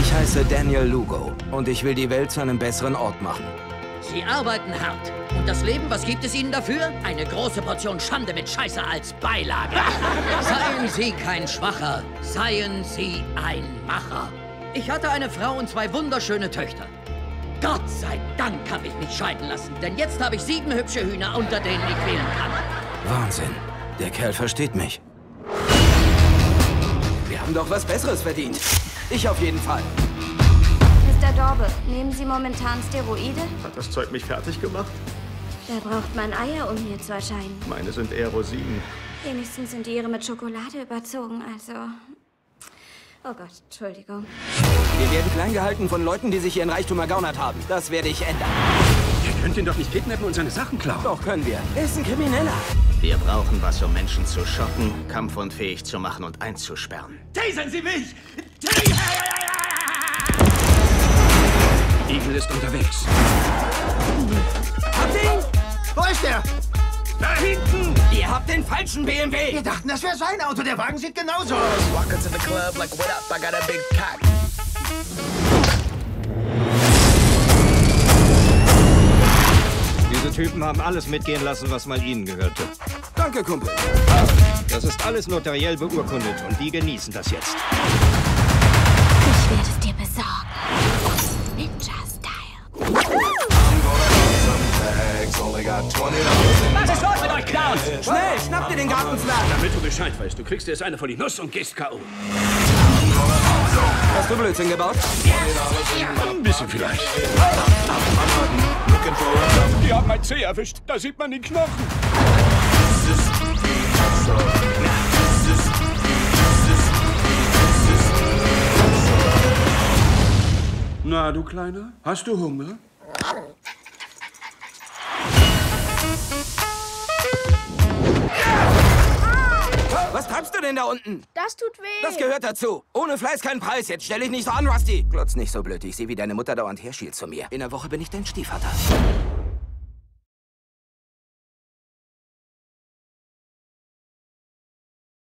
Ich heiße Daniel Lugo und ich will die Welt zu einem besseren Ort machen. Sie arbeiten hart. Und das Leben, was gibt es Ihnen dafür? Eine große Portion Schande mit Scheiße als Beilage. Seien Sie kein Schwacher, seien Sie ein Macher. Ich hatte eine Frau und zwei wunderschöne Töchter. Gott sei Dank habe ich mich scheiden lassen, denn jetzt habe ich sieben hübsche Hühner, unter denen ich wählen kann. Wahnsinn. Der Kerl versteht mich. Wir haben doch was Besseres verdient. Ich auf jeden Fall. Mr. Dorbe, nehmen Sie momentan Steroide? Hat das Zeug mich fertig gemacht? Wer braucht man Eier, um hier zu erscheinen? Meine sind eher Rosinen. Wenigstens sind Ihre mit Schokolade überzogen, also... Oh Gott, Entschuldigung. Wir werden klein gehalten von Leuten, die sich ihren Reichtum ergaunert haben. Das werde ich ändern. Ihr könnt ihn doch nicht kidnappen und seine Sachen klauen. Doch können wir. Er ist ein Krimineller. Wir brauchen was, um Menschen zu schocken, kampfunfähig zu machen und einzusperren. Tasern Sie mich! Eagle ist unterwegs. Habt ihr ihn? Wo ist der? Da hinten! Ihr habt den falschen BMW. Wir dachten, das wäre sein Auto. Der Wagen sieht genauso aus. Walk into the club like, what up? I got a big cock. Diese Typen haben alles mitgehen lassen, was mal ihnen gehörte. Danke, Kumpel. Das ist alles notariell beurkundet und die genießen das jetzt. Was ist los mit euch Clowns? Schnell, schnapp dir den Gartenzwerg. Damit du Bescheid weißt, du kriegst erst eine vor die Nuss und gehst K.O. Hast du Blödsinn gebaut? Ein bisschen vielleicht. Die haben mein Zeh erwischt. Da sieht man die Knochen. Na, du Kleiner, hast du Hunger? Du denn da unten? Das tut weh. Das gehört dazu. Ohne Fleiß kein Preis. Jetzt stell dich nicht so an, Rusty. Glotz nicht so blöd. Ich sehe, wie deine Mutter dauernd herschielt zu mir. In der Woche bin ich dein Stiefvater.